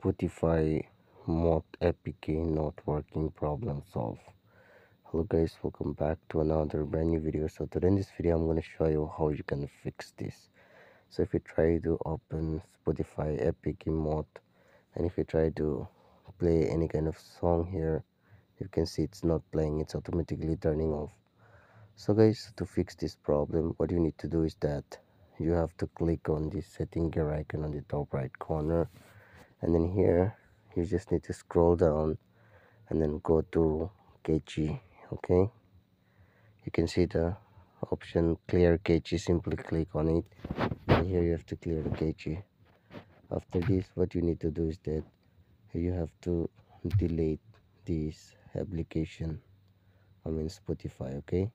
Spotify mod APK not working problem solved. Hello guys welcome back to another brand new video. So today in this video i'm going to show you how you can fix this. So if you try to open spotify APK mod and if you try to play any kind of song here you can see it's not playing it's automatically turning off. So guys to fix this problem what you need to do is that you have to click on this setting gear icon on the top right corner and then here you just need to scroll down and then go to cache okay? You can see the option clear cache simply click on it. And here you have to clear the cache after this what you need to do is that you have to delete this application I mean Spotify okay?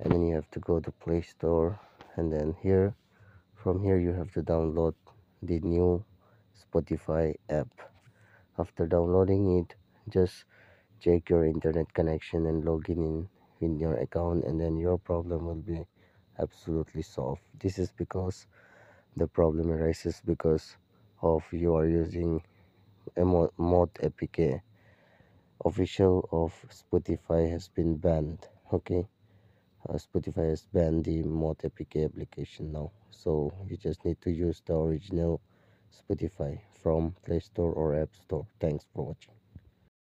And then you have to go to Play Store. And then here from here you have to download the new Spotify app. After downloading it, just check your internet connection and log in in your account and then your problem will be absolutely solved. This is because the problem arises because of you are using mod APK. Official of Spotify has been banned. Okay. Uh, Spotify has banned the mod APK application now. So you just need to use the original Spotify from Play Store or App Store. Thanks for watching.